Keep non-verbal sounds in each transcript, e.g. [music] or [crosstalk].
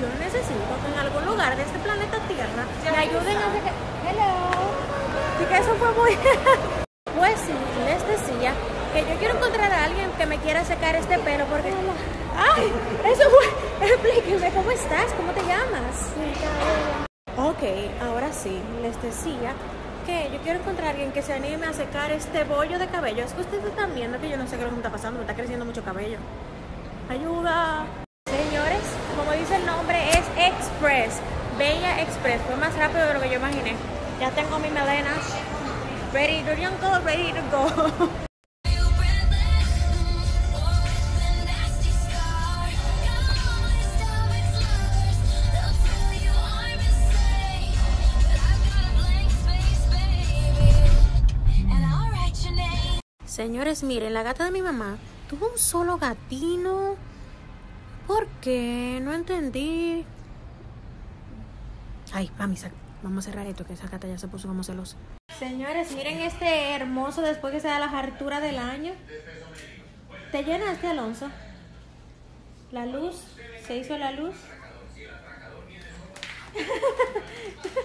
yo necesito que en algún lugar de este planeta Tierra me ayuden a hacer... Hello. Y que eso fue muy... [laughs] pues sí, les decía que yo quiero encontrar a alguien que me quiera secar este pelo porque... ¡Ay! Eso fue... [laughs] Explíqueme, ¿cómo estás? ¿Cómo te llamas? Ok, ahora sí, les decía que yo quiero encontrar a alguien que se anime a secar este bollo de cabello. Es que ustedes están viendo que yo no sé qué es lo que me está pasando, me está creciendo mucho cabello. ¡Ayuda! Express. Bella Express. Fue más rápido de lo que yo imaginé. Ya tengo mi melena. Ready to go, ready to go. Señores, miren, la gata de mi mamá tuvo un solo gatino. ¿Por qué? No entendí. Ay, mami, vamos a cerrar esto, que esa gata ya se puso como celosa. Señores, miren este hermoso después que se da la hartura del año. ¿Te llenaste, Alonso? La luz, se hizo la luz. [laughs]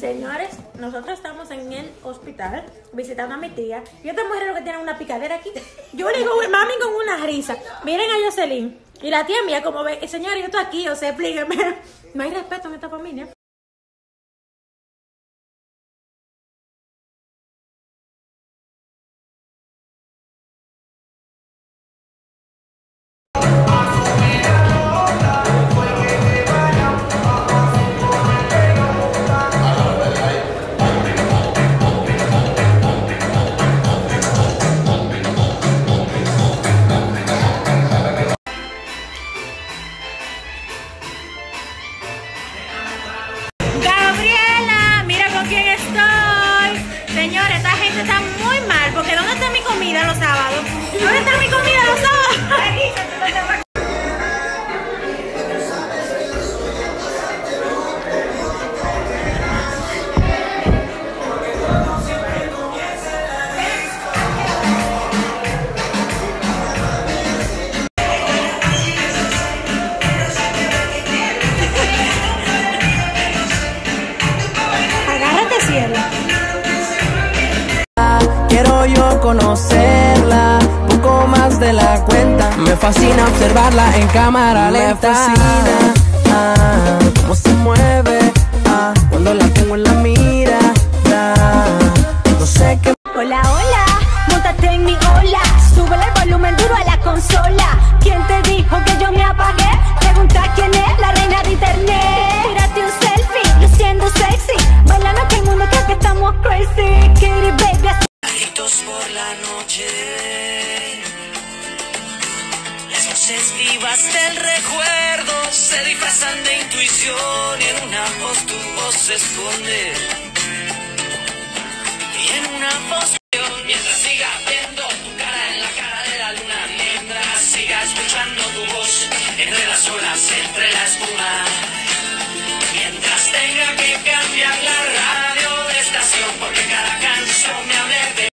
Señores, nosotros estamos en el hospital visitando a mi tía. Y esta mujer es lo que tiene una picadera aquí. Yo le digo, mami, con una risa. Miren a Jocelyn. Y la tía mía, como ve, señor, yo estoy aquí, o sea, explíqueme. No hay respeto en esta familia. Gente está muy mal porque ¿dónde está mi comida los sábados? ¿Dónde está mi comida los sábados? Conocerla, poco más de la cuenta. Me fascina observarla en cámara lenta. Me fascina ah, cómo se mueve ah, cuando la tengo en la mira. No sé qué Hola, hola, montate en mi ola. Súbele el volumen duro a la consola. ¿Quién te dijo que yo me apagué? Pregunta quién es la reina de internet. Tírate un selfie, luciendo sexy. Bailando que el mundo cree que estamos crazy. Intuición y en una voz tu voz se esconde. Y en una voz mientras siga viendo tu cara en la cara de la luna, mientras siga escuchando tu voz entre las olas, entre la espuma. Mientras tenga que cambiar la radio de estación porque cada canción me hable de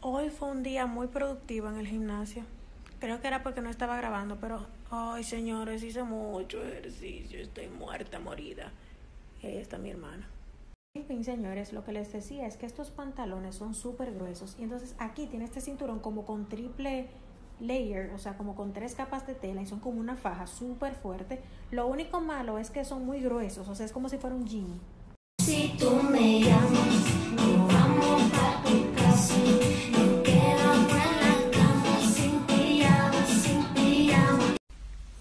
Hoy fue un día muy productivo en el gimnasio. Creo que era porque no estaba grabando, pero ay, señores, hice mucho ejercicio, estoy muerta, morida. Y ahí está mi hermana. En fin, señores, lo que les decía es que estos pantalones son súper gruesos y entonces aquí tiene este cinturón como con triple layer, o sea, como con tres capas de tela y son como una faja súper fuerte. Lo único malo es que son muy gruesos, o sea, es como si fuera un jean. Si tú me llamas,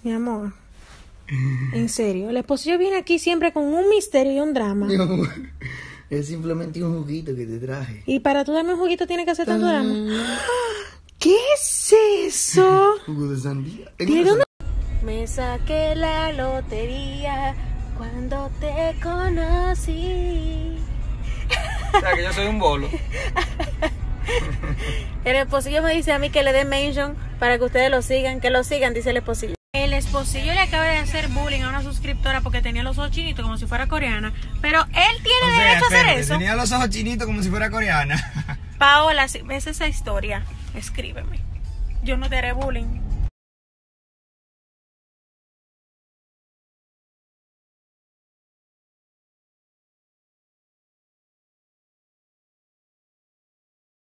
Mi amor. En serio, el esposillo viene aquí siempre con un misterio y un drama. [laughs] Mi amor, es simplemente un juguito que te traje. Y para tú darme un juguito tiene que hacer tanto drama. [gasps] ¿Qué es eso? [laughs] Jugo de sandía. Tengo ¿Tiene una una- Me saqué la lotería cuando te conocí. O sea, que yo soy un bolo. [laughs] El esposillo me dice a mí que le dé mention para que ustedes lo sigan, que lo sigan, dice el esposillo. Esposillo le acaba de hacer bullying a una suscriptora porque tenía los ojos chinitos como si fuera coreana. Pero él tiene derecho a hacer eso. Tenía los ojos chinitos como si fuera coreana. [laughs] Paola, si ves esa historia, escríbeme. yo no te haré bullying.